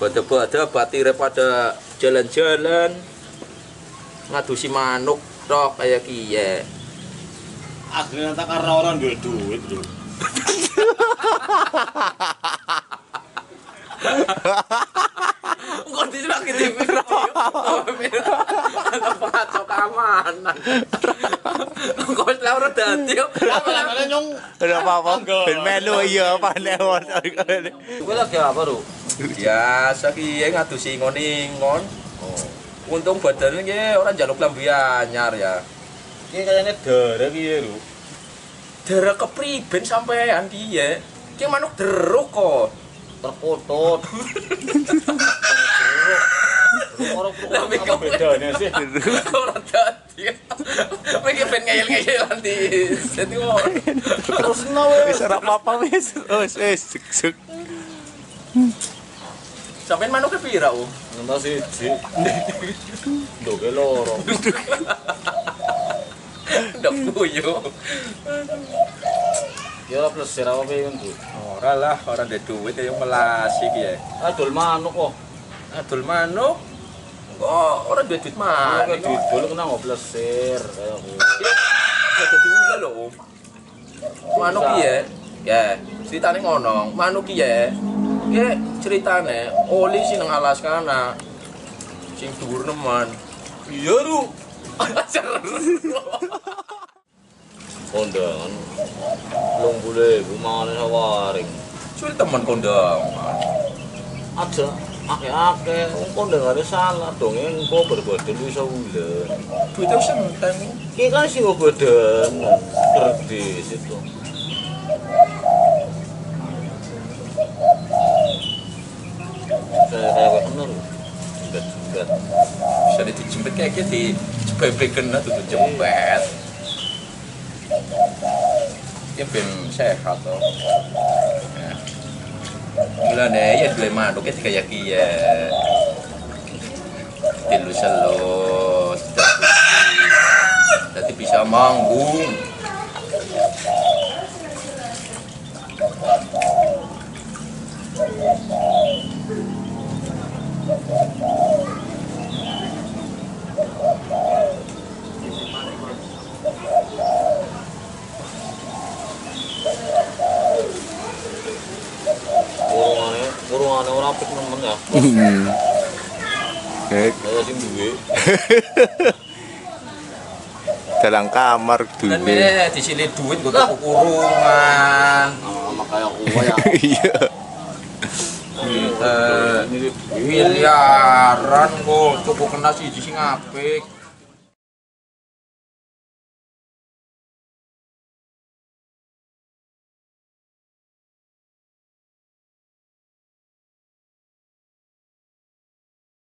Bada-bada batire pada jalan-jalan ngadusi manuk tok kayak kiye. Aslinya tak karena orang duwe duit lho. Kok di lagi di video? Ada pacok keamanan. Kok 屌，咁啊，用你阿爸爸俾咩都可以啊，爸你我你，我都叫阿爸度，呀，所以应该都是我呢我，哦，运动不得呢，我哋就落咁样呀，呢个呢得呢嘢咯，得啊，个 manuk �ampai kok. 嘢，佢咪碌得咯，terpotot Orang Tapi apa kok- bedanya sih? Ora dadi. Pengen ben ngeyel-ngeyelan di sini kok. Terus nawe. Wis ora apa-apa wis. Wis wis sek sek. Sampeyan manuknya pira, Om? Nembak siji. Ndoke loro. Ndak puyo. Ya ora plesir apa pengen tuh. Ora lah, ora ndek duit ya melasi ki ya. Adol manuk kok. Adul manuk. Oh, ora duwe duit Manuk manuk. didol kena kayak aku. Ya dadi ula lho, Om. Manuk ki ya. Ya, ceritane ngono. Manuk ki ya. Ceritane oli sing nang alas kana. Sing dhuwur nemen. Iya ru. Kondangan. Belum boleh, bumangan sawaring. Sulit temen kondang. Ada ake-ake, kondangannya salah dong, engko berbadan bisa ulen. Duitnya senteng. Ini kan sih badan kerdis itu. Saya kayak bener. Jembet-jembet. Bisa dijempet kayak gitu di jebek kena tuh jempet. Ya ben sehat toh. Ya. Gila deh, ya beli manuk ya kayak kia. Tilu selo, sudah putih. Jadi bisa manggung. Kurungannya, kurungannya orang apik nemen ya. Eh, Saya sih duwe. dalam kamar Dan dulu. ini di sini duit gue tuku kurungan. Sama kayak gua ya. Iya. Eh, miliaran kok cukup kena siji sing apik